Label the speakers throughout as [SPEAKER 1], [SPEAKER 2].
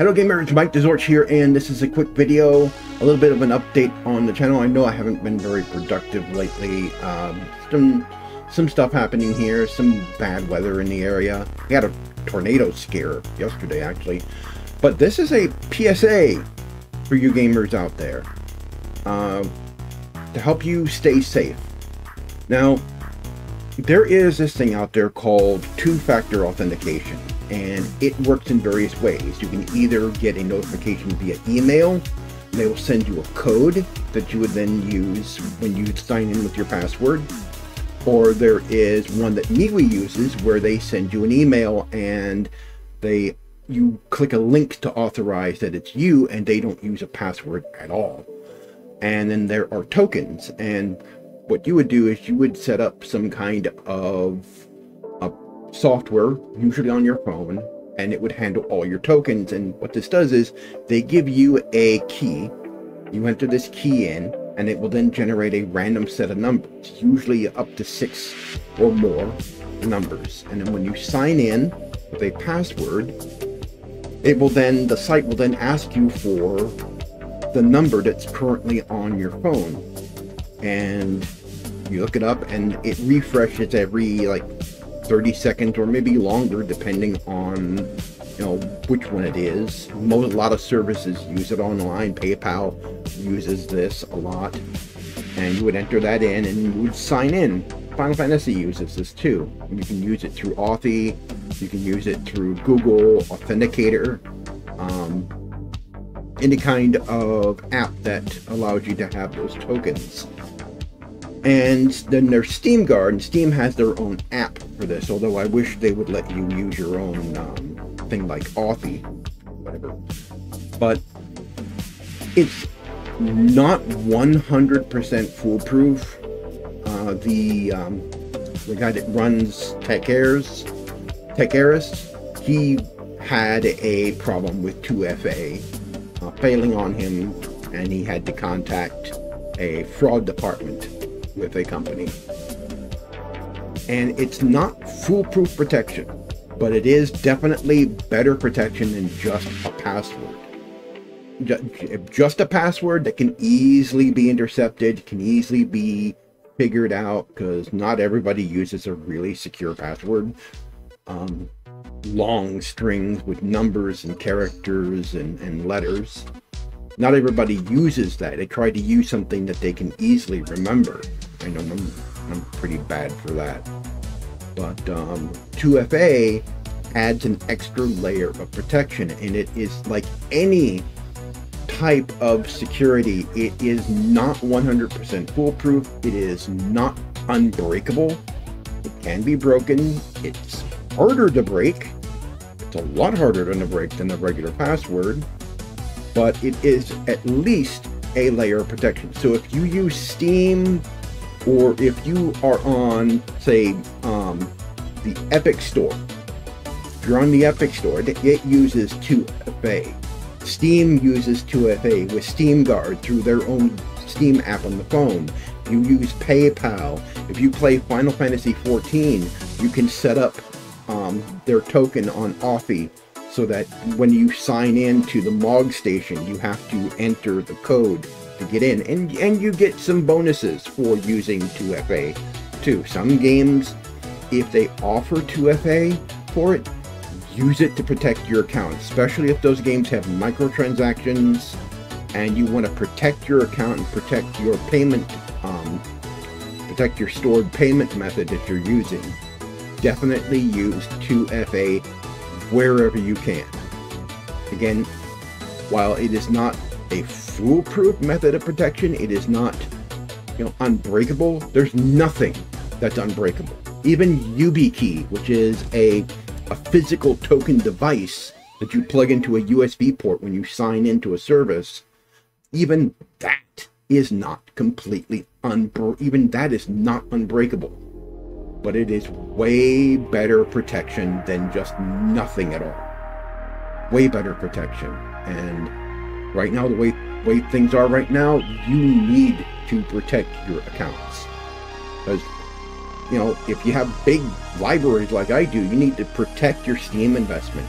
[SPEAKER 1] Hello gamers, Mike TheZorch here, and this is a quick video, a little bit of an update on the channel. I know I haven't been very productive lately. Um, some, some stuff happening here, some bad weather in the area. We had a tornado scare yesterday, actually. But this is a PSA for you gamers out there uh, to help you stay safe. Now, there is this thing out there called two-factor authentication and it works in various ways. You can either get a notification via email, they will send you a code that you would then use when you sign in with your password, or there is one that MeWe uses where they send you an email and they you click a link to authorize that it's you and they don't use a password at all. And then there are tokens and what you would do is you would set up some kind of software, usually on your phone, and it would handle all your tokens. And what this does is they give you a key. You enter this key in, and it will then generate a random set of numbers, usually up to six or more numbers. And then when you sign in with a password, it will then, the site will then ask you for the number that's currently on your phone. And you look it up and it refreshes every like 30 seconds or maybe longer depending on you know which one it is. Most a lot of services use it online. PayPal uses this a lot. And you would enter that in and you would sign in. Final Fantasy uses this too. You can use it through Authy. You can use it through Google Authenticator um, any kind of app that allows you to have those tokens and then there's Steam Guard, and Steam has their own app for this, although I wish they would let you use your own um, thing like Authy, whatever. But it's not 100% foolproof. Uh, the um, the guy that runs TechAirs, Techaeris, he had a problem with 2FA uh, failing on him, and he had to contact a fraud department with a company. And it's not foolproof protection, but it is definitely better protection than just a password. Just a password that can easily be intercepted, can easily be figured out, because not everybody uses a really secure password. Um, long strings with numbers and characters and, and letters. Not everybody uses that. They try to use something that they can easily remember. I know I'm, I'm pretty bad for that. But um, 2FA adds an extra layer of protection, and it is like any type of security, it is not 100% foolproof. It is not unbreakable. It can be broken. It's harder to break. It's a lot harder to break than a regular password but it is at least a layer of protection. So if you use Steam or if you are on, say, um, the Epic Store, if you're on the Epic Store, it uses 2FA. Steam uses 2FA with Steam Guard through their own Steam app on the phone. You use PayPal. If you play Final Fantasy XIV, you can set up um, their token on Authy so that when you sign in to the Mog Station, you have to enter the code to get in. And, and you get some bonuses for using 2FA too. Some games, if they offer 2FA for it, use it to protect your account, especially if those games have microtransactions and you want to protect your account and protect your payment, um, protect your stored payment method that you're using. Definitely use 2FA wherever you can. Again, while it is not a foolproof method of protection, it is not, you know, unbreakable. There's nothing that's unbreakable. Even YubiKey, which is a, a physical token device that you plug into a USB port when you sign into a service, even that is not completely unbreakable. Even that is not unbreakable but it is way better protection than just nothing at all. Way better protection. And right now, the way, way things are right now, you need to protect your accounts. Because, you know, if you have big libraries like I do, you need to protect your Steam investment.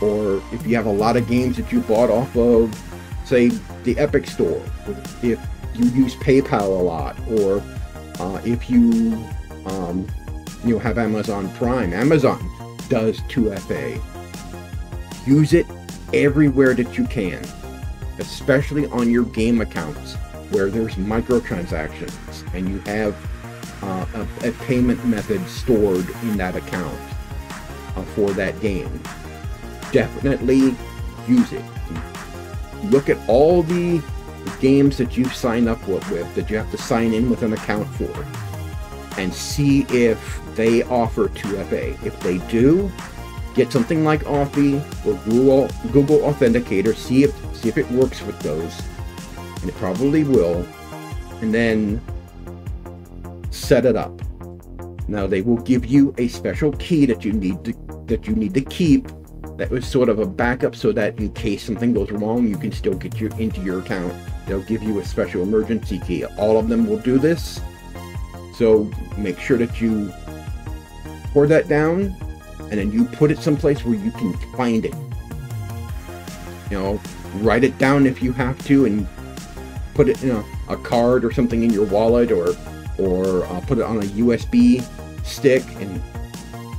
[SPEAKER 1] or if you have a lot of games that you bought off of, say, the Epic Store, if you use PayPal a lot, or uh, if you um, you have Amazon Prime, Amazon does 2FA. Use it everywhere that you can, especially on your game accounts where there's microtransactions and you have uh, a, a, payment method stored in that account uh, for that game. Definitely use it. Look at all the games that you've signed up with, that you have to sign in with an account for and see if they offer 2FA. If they do, get something like Authy or Google, Google Authenticator, see if see if it works with those, and it probably will, and then set it up. Now they will give you a special key that you need to that you need to keep. That was sort of a backup so that in case something goes wrong, you can still get your into your account. They'll give you a special emergency key. All of them will do this. So make sure that you pour that down and then you put it someplace where you can find it. You know, write it down if you have to and put it in a, a card or something in your wallet or or uh, put it on a USB stick and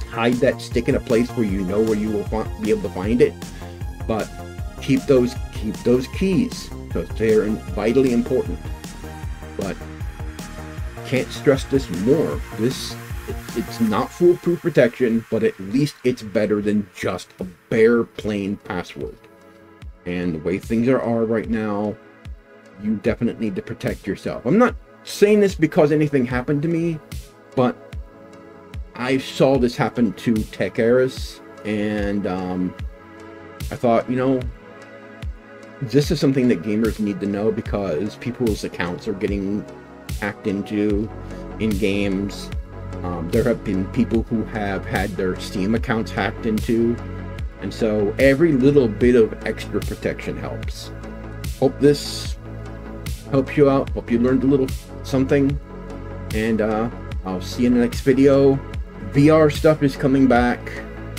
[SPEAKER 1] hide that stick in a place where you know where you will be able to find it. But keep those keep those keys because they're vitally important. But can't stress this more. This it's not foolproof protection, but at least it's better than just a bare plain password. And the way things are, are right now, you definitely need to protect yourself. I'm not saying this because anything happened to me, but I saw this happen to Techaeris, and um, I thought, you know, this is something that gamers need to know because people's accounts are getting hacked into in games um, there have been people who have had their Steam accounts hacked into, and so every little bit of extra protection helps. Hope this helps you out. Hope you learned a little something, and uh, I'll see you in the next video. VR stuff is coming back.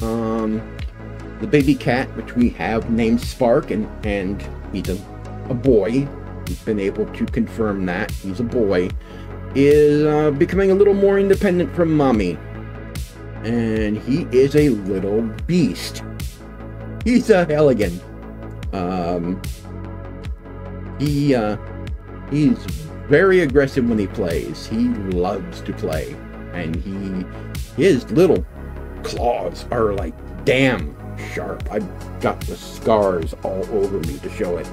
[SPEAKER 1] Um, the baby cat, which we have named Spark, and, and he's a, a boy. Been able to confirm that. He's a boy is uh, becoming a little more independent from mommy. And he is a little beast. He's a Helligan. Um, he, uh, he's very aggressive when he plays. He loves to play. And he, his little claws are like damn sharp. I've got the scars all over me to show it.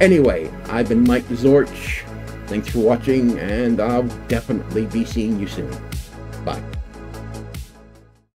[SPEAKER 1] Anyway, I've been Mike Zorch. Thanks for watching, and I'll definitely be seeing you soon.